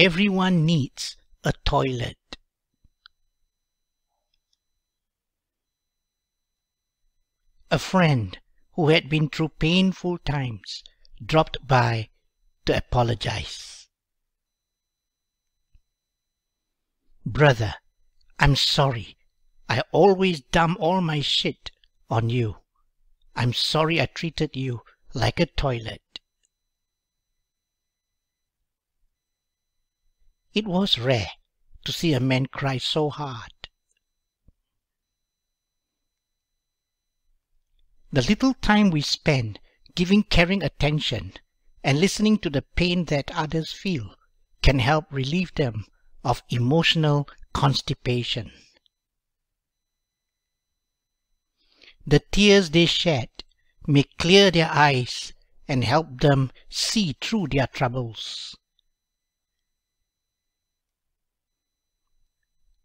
Everyone needs a toilet. A friend who had been through painful times dropped by to apologize. Brother, I'm sorry. I always dump all my shit on you. I'm sorry I treated you like a toilet. It was rare to see a man cry so hard. The little time we spend giving caring attention and listening to the pain that others feel can help relieve them of emotional constipation. The tears they shed may clear their eyes and help them see through their troubles.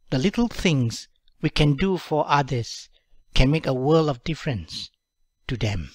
The little things we can do for others can make a world of difference to them.